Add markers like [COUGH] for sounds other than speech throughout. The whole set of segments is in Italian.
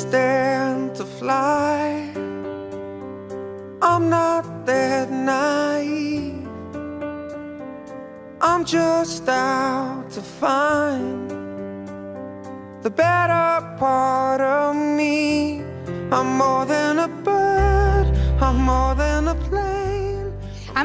Stand to fly.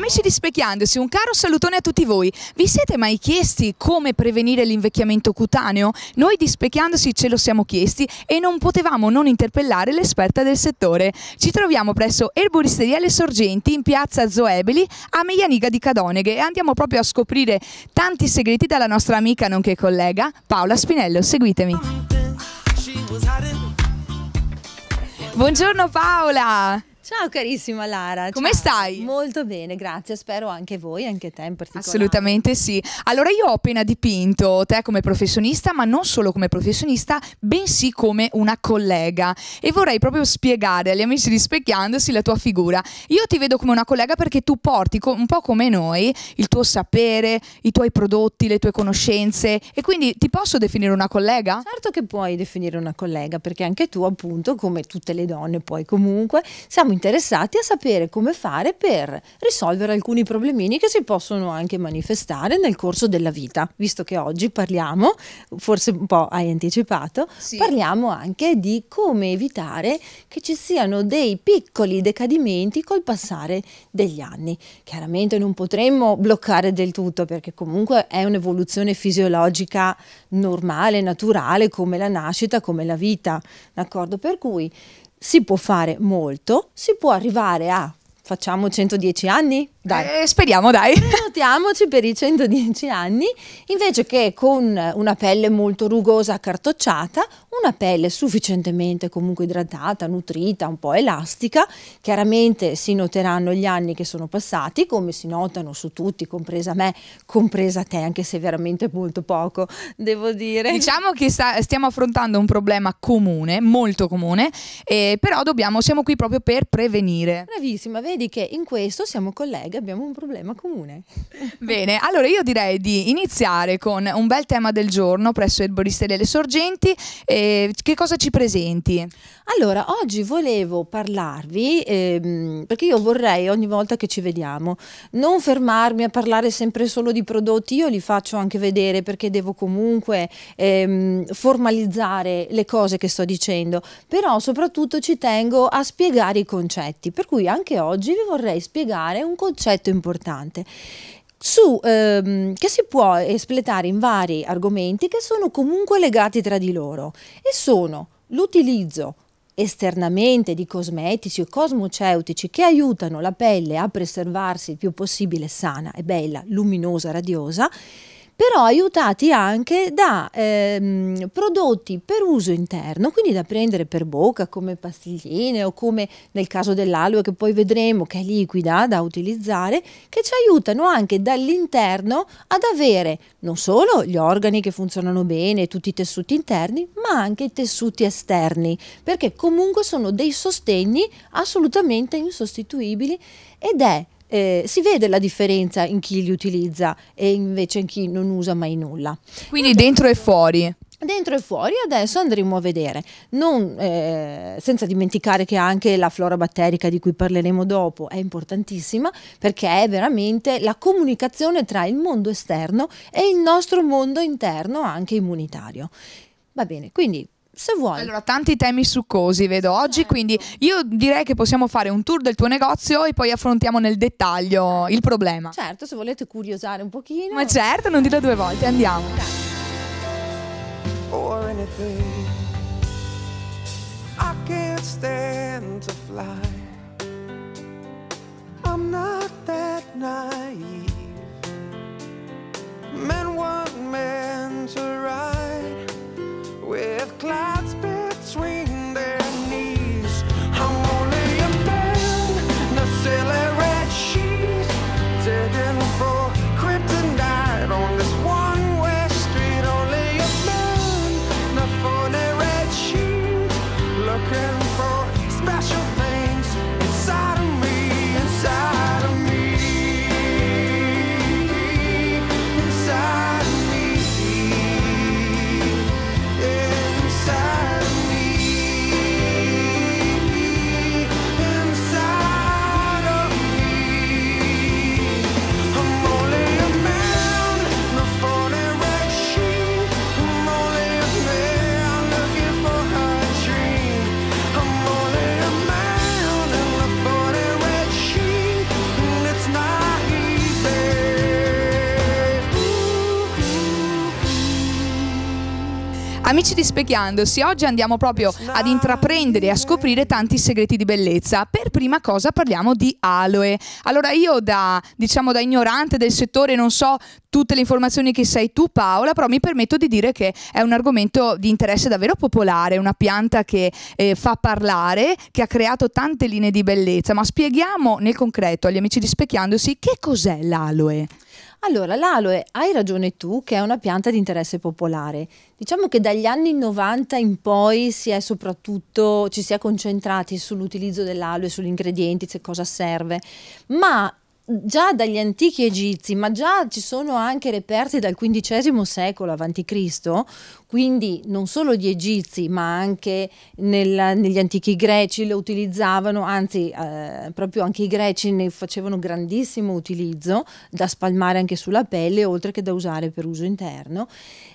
Amici di Specchiandosi, un caro salutone a tutti voi. Vi siete mai chiesti come prevenire l'invecchiamento cutaneo? Noi di Specchiandosi ce lo siamo chiesti e non potevamo non interpellare l'esperta del settore. Ci troviamo presso Erboristeria Le Sorgenti in piazza Zoebeli a Meianiga di Cadoneghe e andiamo proprio a scoprire tanti segreti dalla nostra amica nonché collega Paola Spinello. Seguitemi. Buongiorno Paola! Ciao carissima Lara. Come ciao. stai? Molto bene, grazie. Spero anche voi, anche te in particolare. Assolutamente sì. Allora io ho appena dipinto te come professionista, ma non solo come professionista, bensì come una collega. E vorrei proprio spiegare agli amici di Specchiandosi la tua figura. Io ti vedo come una collega perché tu porti un po' come noi il tuo sapere, i tuoi prodotti, le tue conoscenze e quindi ti posso definire una collega? Certo che puoi definire una collega, perché anche tu, appunto, come tutte le donne, poi comunque, siamo interessati a sapere come fare per risolvere alcuni problemini che si possono anche manifestare nel corso della vita. Visto che oggi parliamo, forse un po' hai anticipato, Sì. parliamo anche di come evitare che ci siano dei piccoli decadimenti col passare degli anni. Chiaramente non potremmo bloccare del tutto perché comunque è un'evoluzione fisiologica normale, naturale, come la nascita, come la vita, d'accordo? Per cui si può fare molto, si può arrivare a facciamo 110 anni? Dai. Eh, speriamo, dai. Prenotiamoci per i 110 anni, invece che con una pelle molto rugosa, accartocciata, una pelle sufficientemente comunque idratata, nutrita, un po' elastica. Chiaramente si noteranno gli anni che sono passati, come si notano su tutti, compresa me, compresa te, anche se veramente molto poco, devo dire. Diciamo che sta- stiamo affrontando un problema comune, molto comune, eh, però dobbiamo, siamo qui proprio per prevenire. Bravissima, vedi che in questo siamo colleghi, abbiamo un problema comune. [LAUGHS] Bene, allora io direi di iniziare con un bel tema del giorno presso Erboristeria Le Sorgenti. Eh, che cosa ci presenti? Allora, oggi volevo parlarvi, ehm, perché io vorrei ogni volta che ci vediamo non fermarmi a parlare sempre solo di prodotti, io li faccio anche vedere perché devo comunque ehm, formalizzare le cose che sto dicendo, però soprattutto ci tengo a spiegare i concetti, per cui anche oggi vi vorrei spiegare un concetto importante. Su, ehm, che si può espletare in vari argomenti che sono comunque legati tra di loro e sono l'utilizzo esternamente di cosmetici o cosmoceutici che aiutano la pelle a preservarsi il più possibile sana e bella, luminosa, radiosa, però aiutati anche da ehm, prodotti per uso interno, quindi da prendere per bocca come pastigline o come nel caso dell'aloe che poi vedremo che è liquida da utilizzare, che ci aiutano anche dall'interno ad avere non solo gli organi che funzionano bene, tutti i tessuti interni, ma anche i tessuti esterni, perché comunque sono dei sostegni assolutamente insostituibili ed è eh, si vede la differenza in chi li utilizza e invece in chi non usa mai nulla. Quindi dentro e fuori. Dentro e fuori adesso andremo a vedere, non, eh, senza dimenticare che anche la flora batterica di cui parleremo dopo è importantissima perché è veramente la comunicazione tra il mondo esterno e il nostro mondo interno anche immunitario. Va bene, quindi se vuoi. Allora, tanti temi succosi vedo oggi, quindi io direi che possiamo fare un tour del tuo negozio e poi affrontiamo nel dettaglio il problema. Certo, se volete curiosare un pochino. Ma certo, non dirlo due volte, andiamo. or cloud. Amici di Specchiandosi, oggi andiamo proprio ad intraprendere e a scoprire tanti segreti di bellezza. Per prima cosa parliamo di aloe. Allora io da, diciamo, da ignorante del settore non so tutte le informazioni che sai tu Paola, però mi permetto di dire che è un argomento di interesse davvero popolare, una pianta che eh, fa parlare, che ha creato tante linee di bellezza, ma spieghiamo nel concreto agli amici di Specchiandosi che cos'è l'aloe. Allora, l'aloe, hai ragione tu, che è una pianta di interesse popolare. Diciamo che dagli anni 90 in poi si è soprattutto, ci si è concentrati sull'utilizzo dell'aloe, sugli ingredienti, su cosa serve, ma già dagli antichi egizi, ma già ci sono anche reperti dal XV secolo a.C., quindi non solo gli egizi, ma anche nel, negli antichi greci lo utilizzavano, anzi eh, proprio anche i greci ne facevano grandissimo utilizzo da spalmare anche sulla pelle, oltre che da usare per uso interno.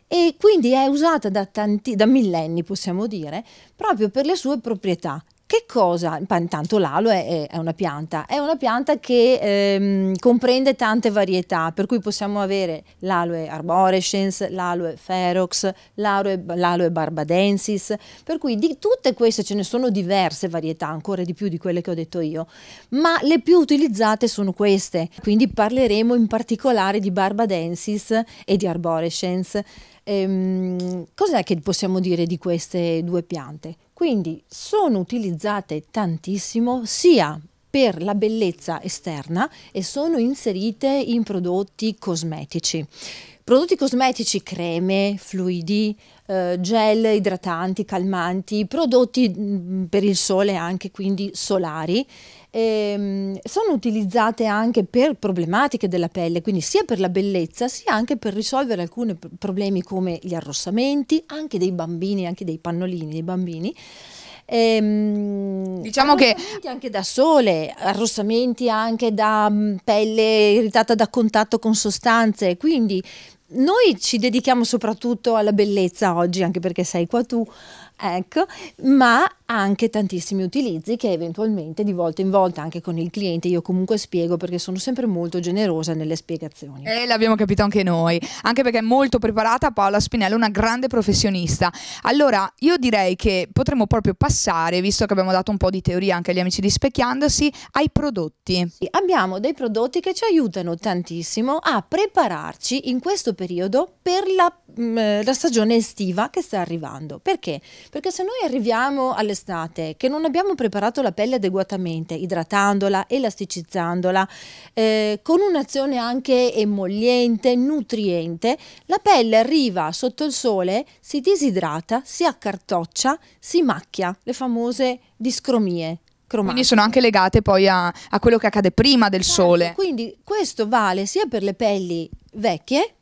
E quindi è usata da, tanti, da millenni, possiamo dire, proprio per le sue proprietà che cosa? Intanto l'aloe è, è, una pianta, è una pianta che ehm, comprende tante varietà, per cui possiamo avere l'aloe arborescens, l'aloe ferox, l'aloe, l'aloe barbadensis, per cui di tutte queste ce ne sono diverse varietà, ancora di più di quelle che ho detto io, ma le più utilizzate sono queste, quindi parleremo in particolare di barbadensis e di arborescens. Ehm, cos'è che possiamo dire di queste due piante? Quindi sono utilizzate tantissimo sia per la bellezza esterna e sono inserite in prodotti cosmetici. Prodotti cosmetici, creme, fluidi, eh, gel idratanti, calmanti, prodotti mh, mm, per il sole anche, quindi solari. Ehm, sono utilizzate anche per problematiche della pelle, quindi sia per la bellezza sia anche per risolvere alcuni problemi come gli arrossamenti, anche dei bambini, anche dei pannolini dei bambini. Ehm, diciamo che anche da sole, arrossamenti anche da mm, pelle irritata da contatto con sostanze, quindi noi ci dedichiamo soprattutto alla bellezza oggi, anche perché sei qua tu, ecco, ma anche tantissimi utilizzi che eventualmente di volta in volta anche con il cliente io comunque spiego perché sono sempre molto generosa nelle spiegazioni. E l'abbiamo capito anche noi, anche perché è molto preparata Paola Spinello, una grande professionista. Allora, io direi che potremmo proprio passare, visto che abbiamo dato un po' di teoria anche agli amici di Specchiandosi, ai prodotti. Sì, abbiamo dei prodotti che ci aiutano tantissimo a prepararci in questo periodo per la, mh, mm, la stagione estiva che sta arrivando. Perché? Perché se noi arriviamo all'estate che non abbiamo preparato la pelle adeguatamente, idratandola, elasticizzandola, eh, con un'azione anche emolliente, nutriente, la pelle arriva sotto il sole, si disidrata, si accartoccia, si macchia, le famose discromie. Cromatiche. Quindi sono anche legate poi a, a quello che accade prima del certo, sole. Quindi questo vale sia per le pelli vecchie,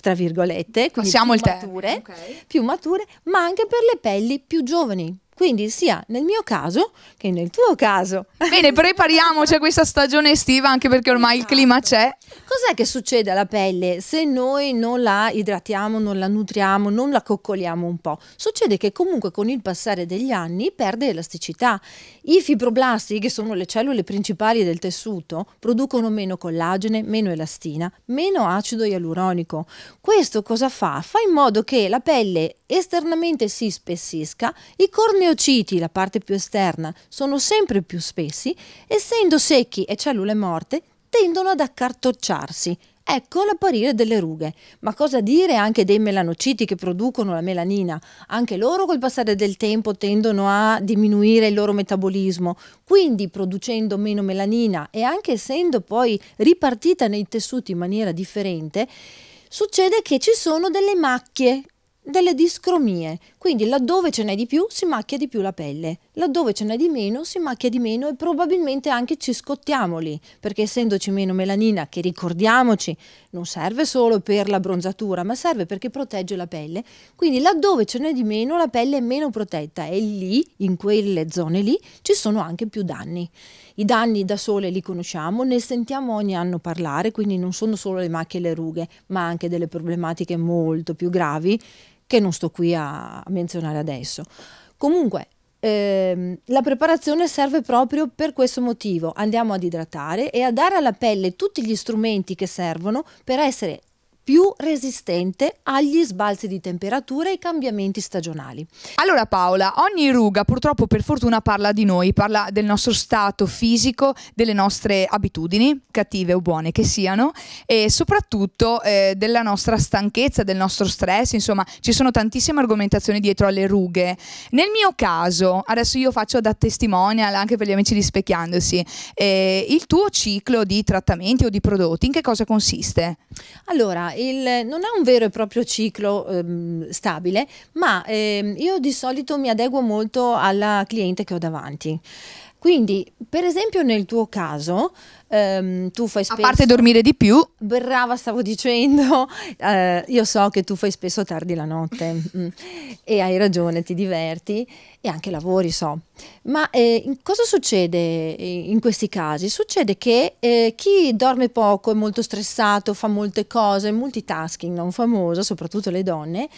tra virgolette, quindi Passiamo più il mature, okay. più mature, ma anche per le pelli più giovani. Quindi sia nel mio caso che nel tuo caso. Bene, prepariamoci a questa stagione estiva anche perché ormai il clima c'è. Cos'è che succede alla pelle se noi non la idratiamo, non la nutriamo, non la coccoliamo un po'? Succede che comunque con il passare degli anni perde elasticità. I fibroblasti, che sono le cellule principali del tessuto, producono meno collagene, meno elastina, meno acido ialuronico. Questo cosa fa? Fa in modo che la pelle esternamente si spessisca, i corneociti, la parte più esterna, sono sempre più spessi, essendo secchi e cellule morte, tendono ad accartocciarsi. Ecco l'apparire delle rughe. Ma cosa dire anche dei melanociti che producono la melanina? Anche loro col passare del tempo tendono a diminuire il loro metabolismo, quindi producendo meno melanina e anche essendo poi ripartita nei tessuti in maniera differente, succede che ci sono delle macchie delle discromie, quindi laddove ce n'è di più si macchia di più la pelle, laddove ce n'è di meno si macchia di meno e probabilmente anche ci scottiamo lì, perché essendoci meno melanina, che ricordiamoci non serve solo per la bronzatura, ma serve perché protegge la pelle, quindi laddove ce n'è di meno la pelle è meno protetta e lì, in quelle zone lì, ci sono anche più danni. I danni da sole li conosciamo, ne sentiamo ogni anno parlare, quindi non sono solo le macchie e le rughe, ma anche delle problematiche molto più gravi che non sto qui a menzionare adesso. Comunque, ehm, la preparazione serve proprio per questo motivo. Andiamo ad idratare e a dare alla pelle tutti gli strumenti che servono per essere più resistente agli sbalzi di temperatura e ai cambiamenti stagionali. Allora Paola, ogni ruga purtroppo per fortuna parla di noi, parla del nostro stato fisico, delle nostre abitudini, cattive o buone che siano, e soprattutto eh, della nostra stanchezza, del nostro stress, insomma ci sono tantissime argomentazioni dietro alle rughe. Nel mio caso, adesso io faccio da testimonial anche per gli amici di Specchiandosi, eh, il tuo ciclo di trattamenti o di prodotti in che cosa consiste? Allora, il, non è un vero e proprio ciclo ehm, stabile, ma ehm, io di solito mi adeguo molto alla cliente che ho davanti. Quindi, per esempio, nel tuo caso, ehm, tu fai spesso... A parte dormire di più, Brava, stavo dicendo, eh, io so che tu fai spesso tardi la notte mm, e hai ragione, ti diverti e anche lavori, so. Ma eh, cosa succede eh, in questi casi? Succede che eh, chi dorme poco, è molto stressato, fa molte cose, multitasking non famoso, soprattutto le donne,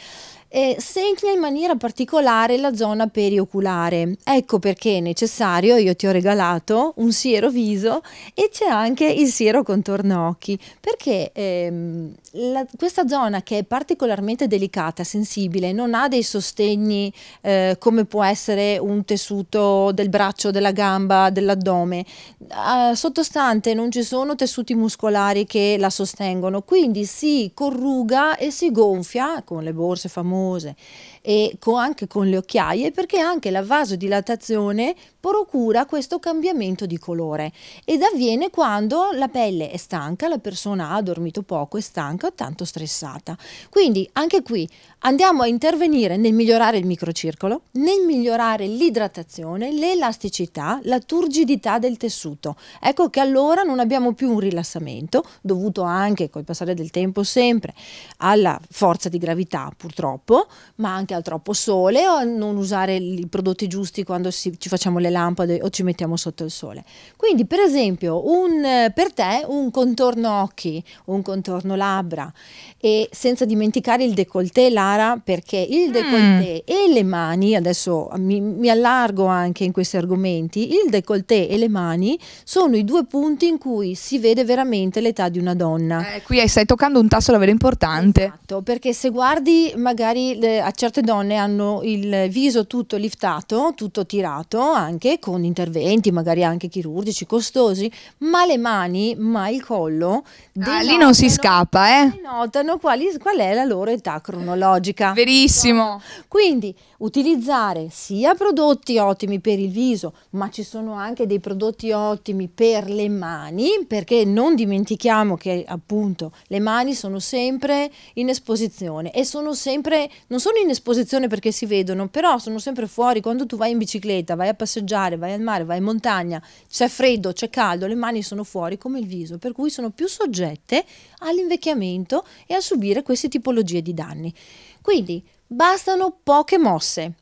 eh, segna in maniera particolare la zona perioculare. Ecco perché è necessario, io ti ho regalato un siero viso e c'è anche il siero contorno occhi, perché ehm, la- questa zona che è particolarmente delicata, sensibile, non ha dei sostegni eh, come può essere un tessuto del braccio, della gamba, dell'addome. Eh, sottostante non ci sono tessuti muscolari che la sostengono, quindi si corruga e si gonfia con le borse famose famosa. E co- anche con le occhiaie perché anche la vasodilatazione procura questo cambiamento di colore ed avviene quando la pelle è stanca, la persona ha dormito poco, è stanca o tanto stressata. Quindi anche qui andiamo a intervenire nel migliorare il microcircolo, nel migliorare l'idratazione, l'elasticità, la turgidità del tessuto. Ecco che allora non abbiamo più un rilassamento dovuto anche col passare del tempo sempre alla forza di gravità purtroppo, ma anche al troppo sole o a non usare i prodotti giusti quando si- ci facciamo le lampade o ci mettiamo sotto il sole. Quindi per esempio un, per te un contorno occhi, un contorno labbra e senza dimenticare il décolleté Lara perché il décolleté e le mani, adesso mi, mi allargo anche in questi argomenti, il décolleté e le mani sono i due punti in cui si vede veramente l'età di una donna. eh, qui stai toccando un tasto davvero importante. Esatto, perché se guardi magari a certe donne hanno il viso tutto liftato, tutto tirato, anche con interventi magari anche chirurgici costosi, ma le mani, ma il collo, Ah, lì non si scappa, eh? denotano quali- qual è la loro età cronologica. Verissimo. Quindi utilizzare sia prodotti ottimi per il viso, ma ci sono anche dei prodotti ottimi per le mani, perché non dimentichiamo che appunto le mani sono sempre in esposizione e sono sempre, non sono in esposizione perché si vedono, però sono sempre fuori quando tu vai in bicicletta, vai a passeggiare, vai al mare, vai in montagna, c'è freddo, c'è caldo, le mani sono fuori come il viso, per cui sono più soggette all'invecchiamento e a subire queste tipologie di danni. Quindi bastano poche mosse,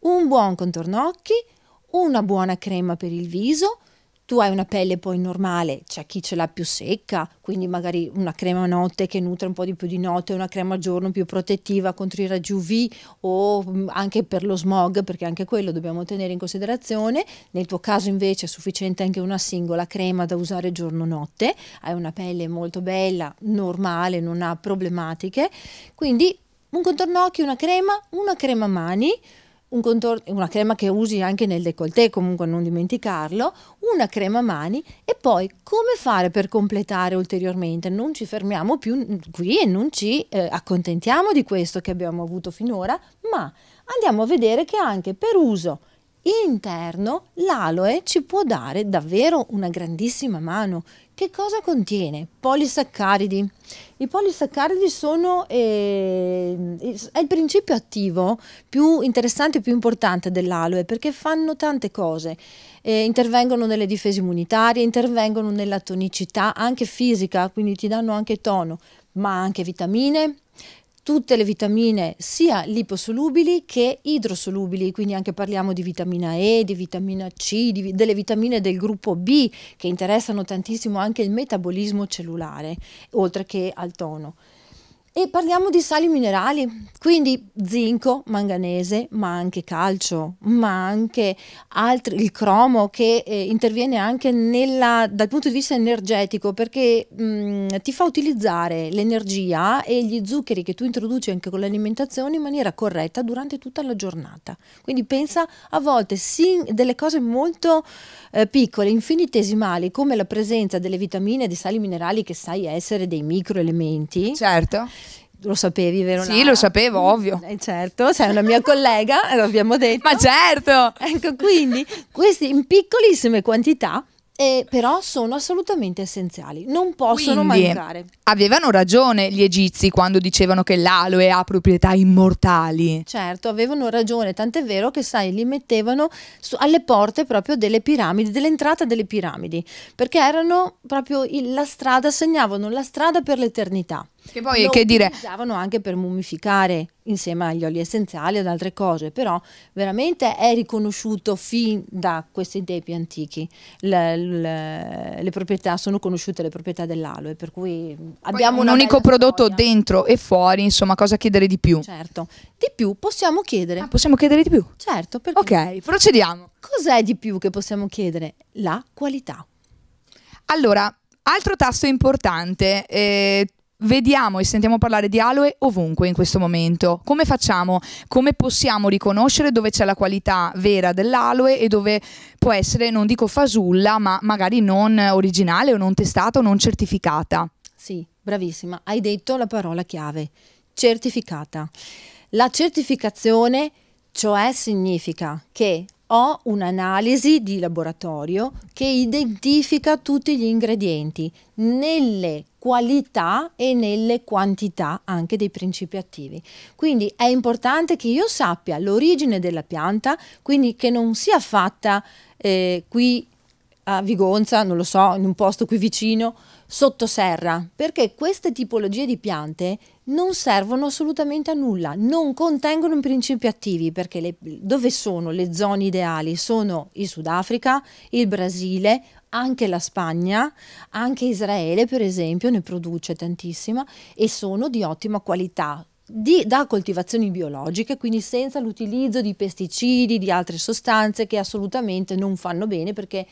un buon contorno occhi, una buona crema per il viso. Tu hai una pelle poi normale, c'è chi ce l'ha più secca, quindi magari una crema notte che nutre un po' di più di notte, una crema giorno più protettiva contro i raggi UV o mm, anche per lo smog, perché anche quello dobbiamo tenere in considerazione. Nel tuo caso invece è sufficiente anche una singola crema da usare giorno-notte, hai una pelle molto bella, normale, non ha problematiche, quindi un contorno occhi, una crema, una crema mani, un contor- una crema che usi anche nel décolleté, comunque non dimenticarlo, una crema mani e poi come fare per completare ulteriormente? Non ci fermiamo più qui e non ci eh, accontentiamo di questo che abbiamo avuto finora, ma andiamo a vedere che anche per uso interno l'aloe ci può dare davvero una grandissima mano. Che cosa contiene? Polisaccaridi. I polisaccaridi sono eh, il principio attivo più interessante e più importante dell'aloe perché fanno tante cose. Eh, intervengono nelle difese immunitarie, intervengono nella tonicità anche fisica, quindi ti danno anche tono, ma anche vitamine, tutte le vitamine sia liposolubili che idrosolubili, quindi anche parliamo di vitamina E, di vitamina C, di, delle vitamine del gruppo B che interessano tantissimo anche il metabolismo cellulare, oltre che al tono. E parliamo di sali minerali, quindi zinco, manganese, ma anche calcio, ma anche altri, il cromo che eh, interviene anche nella, dal punto di vista energetico perché mh, ti fa utilizzare l'energia e gli zuccheri che tu introduci anche con l'alimentazione in maniera corretta durante tutta la giornata. Quindi pensa a volte sì, delle cose molto eh, piccole, infinitesimali, come la presenza delle vitamine e dei sali minerali che sai essere dei microelementi. Certo. Lo sapevi, vero? Sì, Lara? lo sapevo, ovvio. Eh, certo, sei una mia collega, l'abbiamo [LAUGHS] detto. Ma certo! Ecco, quindi questi in piccolissime quantità, eh, però sono assolutamente essenziali, non possono Quindi, mancare. Avevano ragione gli egizi quando dicevano che l'aloe ha proprietà immortali. Certo, avevano ragione, tant'è vero che, sai, li mettevano su- alle porte proprio delle piramidi, dell'entrata delle piramidi, perché erano proprio il- la strada, segnavano la strada per l'eternità. Che poi, Lo che dire, utilizzavano anche per mummificare insieme agli oli essenziali ed altre cose, però veramente è riconosciuto fin da questi tempi antichi. Le, le- le proprietà, sono conosciute le proprietà dell'aloe, per cui abbiamo un unico prodotto storia. dentro e fuori, insomma, cosa chiedere di più? Certo. Di più possiamo chiedere. Ah, possiamo chiedere di più? Certo, perché Ok, procediamo. cos'è di più che possiamo chiedere? La qualità. Allora, altro tasto importante. eh, Vediamo e sentiamo parlare di aloe ovunque in questo momento. Come facciamo? Come possiamo riconoscere dove c'è la qualità vera dell'aloe e dove può essere, non dico fasulla, ma magari non originale o non testata o non certificata? Sì, bravissima. Hai detto la parola chiave. Certificata. La certificazione, cioè, significa che ho un'analisi di laboratorio che identifica tutti gli ingredienti nelle qualità e nelle quantità anche dei principi attivi. Quindi è importante che io sappia l'origine della pianta, quindi che non sia fatta eh, qui a Vigonza, non lo so, in un posto qui vicino, sotto serra, perché queste tipologie di piante non servono assolutamente a nulla, non contengono principi attivi, perché le- dove sono le zone ideali? Sono il Sudafrica, il Brasile, anche la Spagna, anche Israele per esempio ne produce tantissima e sono di ottima qualità. di- da coltivazioni biologiche, quindi senza l'utilizzo di pesticidi, di altre sostanze che assolutamente non fanno bene perché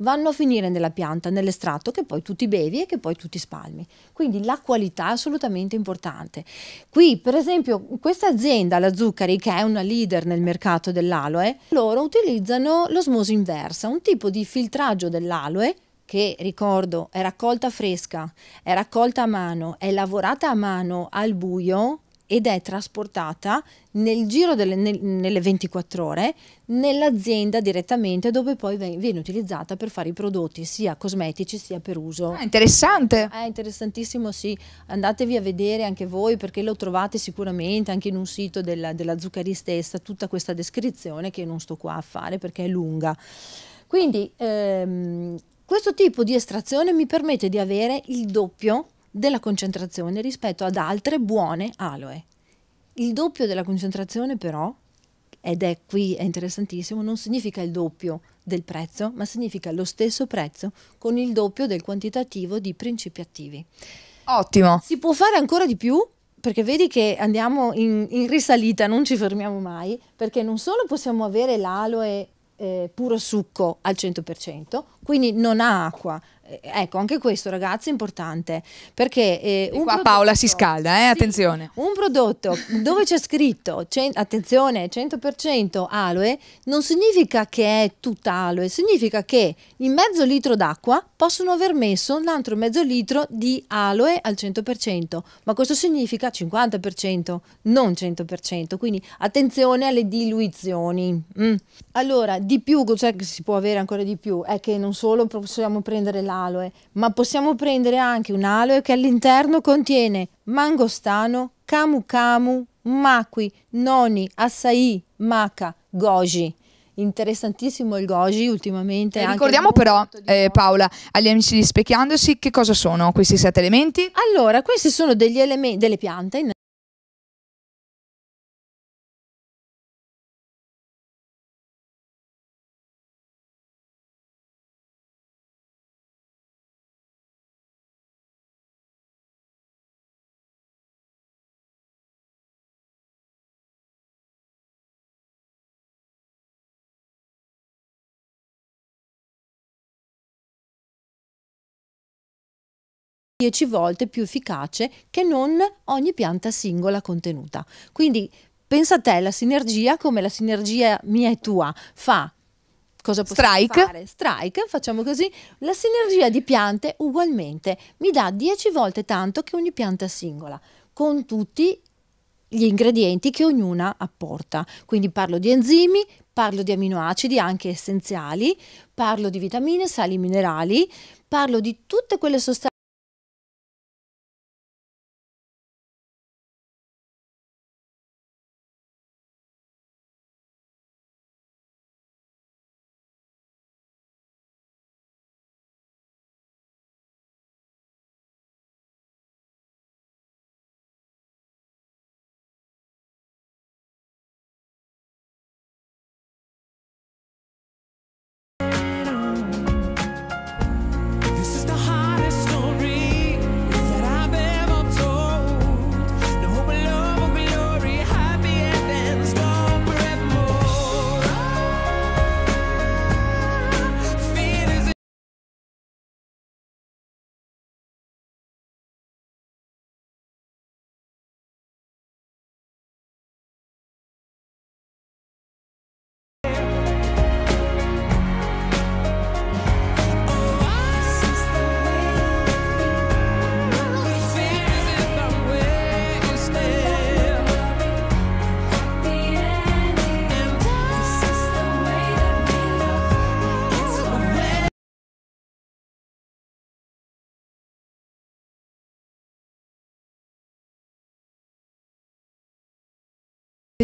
vanno a finire nella pianta, nell'estratto che poi tu ti bevi e che poi tu ti spalmi. Quindi la qualità è assolutamente importante. Qui, per esempio, questa azienda, la Zuccari, che è una leader nel mercato dell'aloe, loro utilizzano l'osmosi inversa, un tipo di filtraggio dell'aloe che ricordo è raccolta fresca, è raccolta a mano, è lavorata a mano al buio ed è trasportata nel giro delle nel- nelle 24 ore nell'azienda direttamente dove poi viene utilizzata per fare i prodotti sia cosmetici sia per uso. Ah, interessante. È interessantissimo, sì. Andatevi a vedere anche voi perché lo trovate sicuramente anche in un sito della, della Zuccari stessa, tutta questa descrizione che non sto qua a fare perché è lunga. Quindi ehm, questo tipo di estrazione mi permette di avere il doppio della concentrazione rispetto ad altre buone aloe. Il doppio della concentrazione però, ed è qui è interessantissimo, non significa il doppio del prezzo, ma significa lo stesso prezzo con il doppio del quantitativo di principi attivi. Ottimo. Si può fare ancora di più? Perché vedi che andiamo in, in risalita, non ci fermiamo mai, perché non solo possiamo avere l'aloe eh, puro succo al 100%, quindi non ha acqua. Eh, ecco, anche questo ragazzi è importante, perché eh, un qua Paola si prodotto- scalda, eh? Sì, Attenzione. un prodotto dove c'è scritto, attenzione, 100% aloe, non significa che è tutta aloe, significa che in mezzo litro d'acqua possono aver messo l'altro mezzo litro di aloe al 100%, ma questo significa 50%, non 100%, quindi attenzione alle diluizioni. Mm. Allora, di più, cos'è che si può avere ancora di più? È che non solo possiamo prendere l'aloe, ma possiamo prendere anche un aloe che all'interno contiene mangostano, camu camu, maqui, noni, açaí, maca, goji. Interessantissimo il goji ultimamente. Eh, ricordiamo però, eh. Paola, agli amici di Specchiandosi, che cosa sono questi sette elementi? Allora, questi sono degli elementi delle piante 10 volte più efficace che non ogni pianta singola contenuta. Quindi pensa a te la sinergia come la sinergia mia e tua fa cosa possiamo Strike. fare? Strike, facciamo così. La sinergia di piante ugualmente mi dà 10 volte tanto che ogni pianta singola, con tutti gli ingredienti che ognuna apporta. Quindi parlo di enzimi, parlo di aminoacidi anche essenziali, parlo di vitamine, sali minerali, parlo di tutte quelle sostanze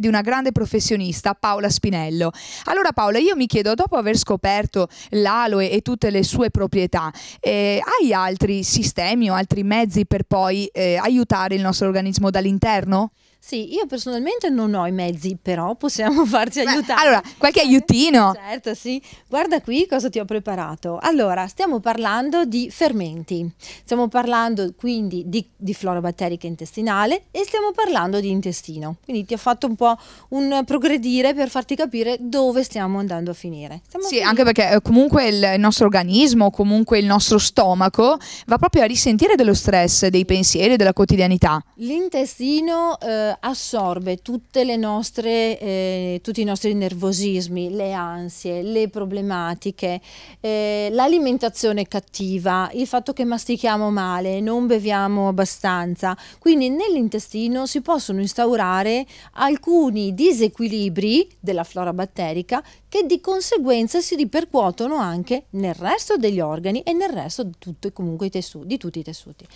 di una grande professionista, Paola Spinello. Allora Paola, io mi chiedo, dopo aver scoperto l'aloe e tutte le sue proprietà, eh, hai altri sistemi o altri mezzi per poi eh, aiutare il nostro organismo dall'interno? Sì, io personalmente non ho i mezzi, però possiamo [LAUGHS] farci Beh, aiutare. allora, qualche aiutino? Certo, sì. Guarda qui cosa ti ho preparato. Allora, stiamo parlando di fermenti, stiamo parlando quindi di, di flora batterica intestinale e stiamo parlando di intestino. Quindi ti ho fatto un po' un progredire per farti capire dove stiamo andando a finire. Stiamo Sì, anche perché eh, comunque il nostro organismo, comunque il nostro stomaco va proprio a risentire dello stress, dei pensieri, della quotidianità. L'intestino eh, assorbe tutte le nostre, eh, tutti i nostri nervosismi, le ansie, le problematiche, eh, l'alimentazione cattiva, il fatto che mastichiamo male, non beviamo abbastanza. Quindi nell'intestino si possono instaurare alcuni disequilibri della flora batterica che di conseguenza si ripercuotono anche nel resto degli organi e nel resto di, tutti, comunque tessuti, di tutti i tessuti.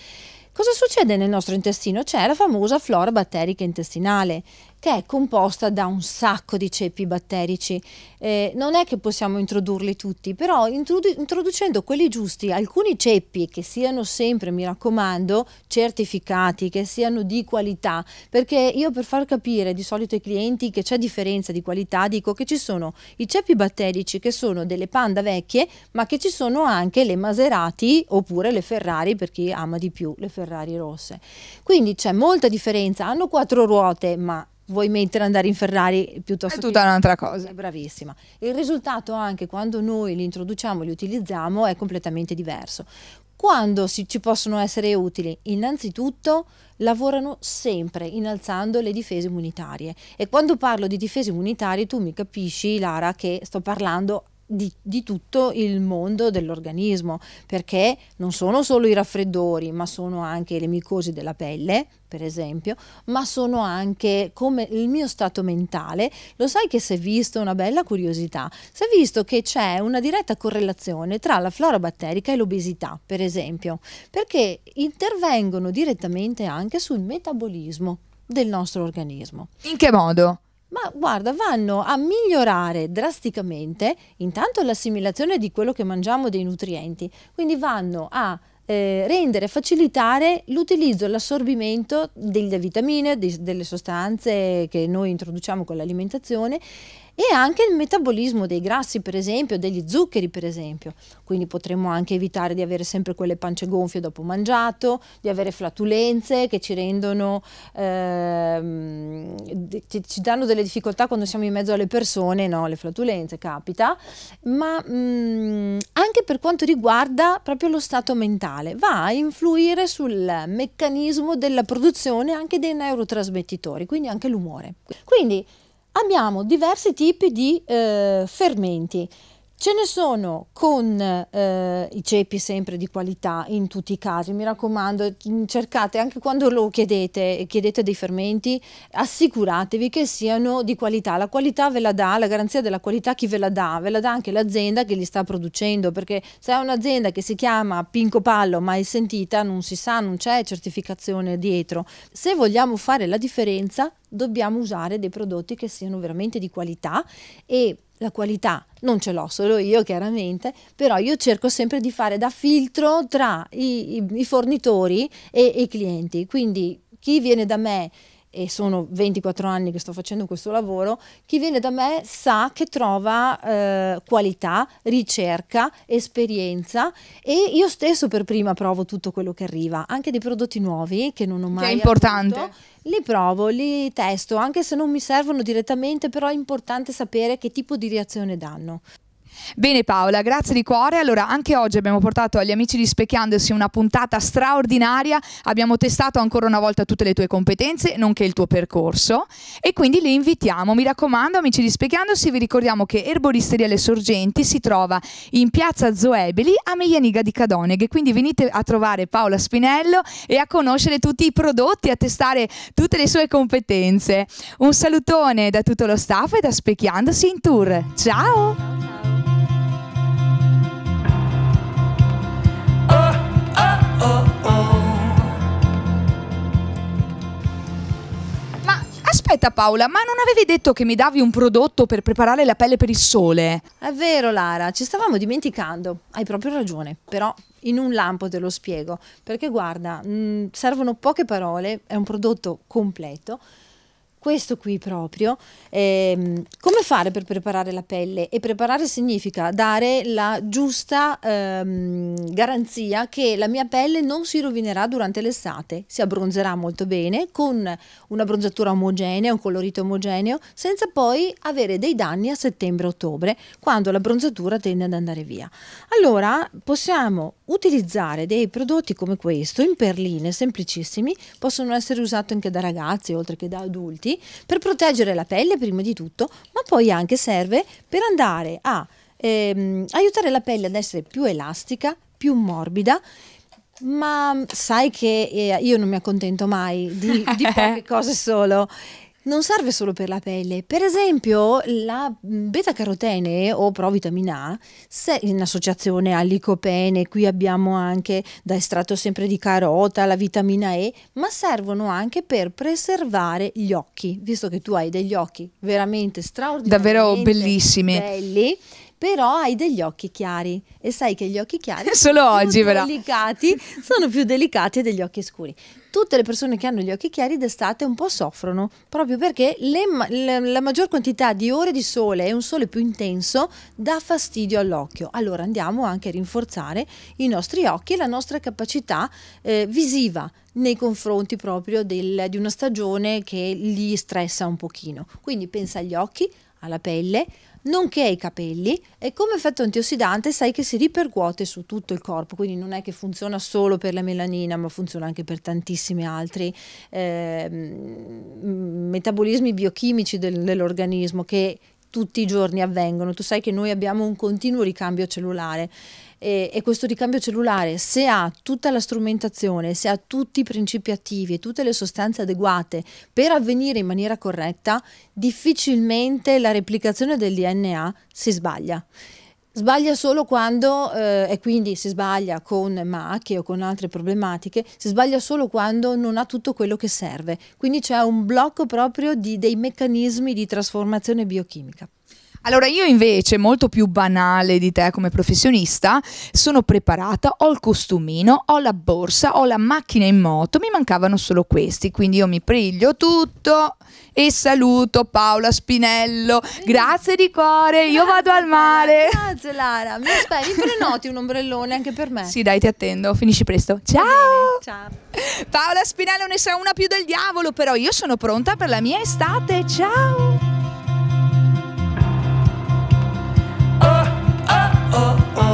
Cosa succede nel nostro intestino? C'è la famosa flora batterica intestinale che è composta da un sacco di ceppi batterici. Eh, non è che possiamo introdurli tutti, però introdu- introducendo quelli giusti, alcuni ceppi che siano sempre, mi raccomando, certificati, che siano di qualità, perché io per far capire di solito ai clienti che c'è differenza di qualità, dico che ci sono i ceppi batterici che sono delle panda vecchie, ma che ci sono anche le Maserati oppure le Ferrari per chi ama di più le Ferrari rosse. Quindi c'è molta differenza, hanno quattro ruote, ma vuoi mettere andare in Ferrari piuttosto È che tutta un'altra cosa. sei bravissima. Il risultato anche quando noi li introduciamo li utilizziamo è completamente diverso. Quando si- ci possono essere utili? Innanzitutto lavorano sempre innalzando le difese immunitarie e quando parlo di difese immunitarie tu mi capisci Lara che sto parlando di, di tutto il mondo dell'organismo perché non sono solo i raffreddori ma sono anche le micosi della pelle per esempio ma sono anche come il mio stato mentale. Lo sai che si è visto una bella curiosità? Si è visto che c'è una diretta correlazione tra la flora batterica e l'obesità per esempio perché intervengono direttamente anche sul metabolismo del nostro organismo. In che modo? Ma guarda, vanno a migliorare drasticamente intanto l'assimilazione di quello che mangiamo dei nutrienti, quindi vanno a eh, rendere, facilitare l'utilizzo e l'assorbimento delle vitamine, di- delle sostanze che noi introduciamo con l'alimentazione e anche il metabolismo dei grassi, per esempio, degli zuccheri, per esempio. Quindi potremmo anche evitare di avere sempre quelle pance gonfie dopo mangiato, di avere flatulenze che ci rendono, ehm, ci danno delle difficoltà quando siamo in mezzo alle persone, no? Le flatulenze capita, ma mh, mm, anche per quanto riguarda proprio lo stato mentale, va a influire sul meccanismo della produzione anche dei neurotrasmettitori, quindi anche l'umore. Quindi abbiamo diversi tipi di eh, fermenti. Ce ne sono con eh, i ceppi sempre di qualità in tutti i casi, mi raccomando, cercate anche quando lo chiedete, chiedete dei fermenti, assicuratevi che siano di qualità. La qualità ve la dà, la garanzia della qualità chi ve la dà? Ve la dà anche l'azienda che li sta producendo, perché se è un'azienda che si chiama Pinco Pallo mai sentita, non si sa, non c'è certificazione dietro. Se vogliamo fare la differenza, dobbiamo usare dei prodotti che siano veramente di qualità e la qualità non ce l'ho solo io chiaramente, però io cerco sempre di fare da filtro tra i, i, fornitori e i clienti. Quindi chi viene da me e sono 24 anni che sto facendo questo lavoro, chi viene da me sa che trova eh, qualità, ricerca, esperienza e io stesso per prima provo tutto quello che arriva, anche dei prodotti nuovi che non ho mai Che è importante. Avuto, li provo, li testo, anche se non mi servono direttamente, però è importante sapere che tipo di reazione danno. Bene Paola, grazie di cuore. Allora, anche oggi abbiamo portato agli amici di Specchiandosi una puntata straordinaria. Abbiamo testato ancora una volta tutte le tue competenze, nonché il tuo percorso. E quindi li invitiamo. Mi raccomando, amici di Specchiandosi, vi ricordiamo che Erboristeria Le Sorgenti si trova in piazza Zoebeli a Meianiga di Cadoneghe. Quindi venite a trovare Paola Spinello e a conoscere tutti i prodotti, a testare tutte le sue competenze. Un salutone da tutto lo staff e da Specchiandosi in tour. Ciao! Aspetta Paola, ma non avevi detto che mi davi un prodotto per preparare la pelle per il sole? È vero Lara, ci stavamo dimenticando, hai proprio ragione, però in un lampo te lo spiego, perché guarda, mh, mm, servono poche parole, è un prodotto completo questo qui proprio, ehm, come fare per preparare la pelle? E preparare significa dare la giusta ehm, garanzia che la mia pelle non si rovinerà durante l'estate, si abbronzerà molto bene con una bronzatura omogenea, un colorito omogeneo, senza poi avere dei danni a settembre-ottobre, quando la bronzatura tende ad andare via. Allora possiamo utilizzare dei prodotti come questo in perline semplicissimi, possono essere usati anche da ragazzi oltre che da adulti, per proteggere la pelle prima di tutto, ma poi anche serve per andare a ehm, aiutare la pelle ad essere più elastica, più morbida, ma sai che eh, io non mi accontento mai di, di [LAUGHS] poche cose solo non serve solo per la pelle. Per esempio, la beta-carotene o provitamina A, se in associazione al licopene, qui abbiamo anche da estratto sempre di carota, la vitamina E, ma servono anche per preservare gli occhi, visto che tu hai degli occhi veramente straordinari. Davvero bellissimi. Belli però hai degli occhi chiari. E sai che gli occhi chiari [LAUGHS] solo oggi però. delicati, sono più delicati degli occhi scuri. Tutte le persone che hanno gli occhi chiari d'estate un po' soffrono proprio perché le, la maggior quantità di ore di sole e un sole più intenso dà fastidio all'occhio. Allora andiamo anche a rinforzare i nostri occhi e la nostra capacità eh, visiva nei confronti proprio del, di una stagione che li stressa un pochino. Quindi pensa agli occhi alla pelle nonché ai capelli e come effetto antiossidante sai che si ripercuote su tutto il corpo, quindi non è che funziona solo per la melanina, ma funziona anche per tantissimi altri eh, metabolismi biochimici del, dell'organismo che tutti i giorni avvengono. Tu sai che noi abbiamo un continuo ricambio cellulare e, e, questo ricambio cellulare, se ha tutta la strumentazione, se ha tutti i principi attivi e tutte le sostanze adeguate per avvenire in maniera corretta, difficilmente la replicazione del DNA si sbaglia. Sbaglia solo quando, eh, e quindi si sbaglia con macchie o con altre problematiche, si sbaglia solo quando non ha tutto quello che serve. Quindi c'è un blocco proprio di, dei meccanismi di trasformazione biochimica. Allora io invece, molto più banale di te come professionista, sono preparata, ho il costumino, ho la borsa, ho la macchina in moto, mi mancavano solo questi, quindi io mi priglio tutto e saluto Paola Spinello. Grazie di cuore, io vado al mare. Grazie Lara, mi aspetti, mi prenoti un ombrellone anche per me. Sì, dai, ti attendo, finisci presto. Ciao! Ciao. Paola Spinello ne sa una più del diavolo, però io sono pronta per la mia estate. Ciao! oh. oh.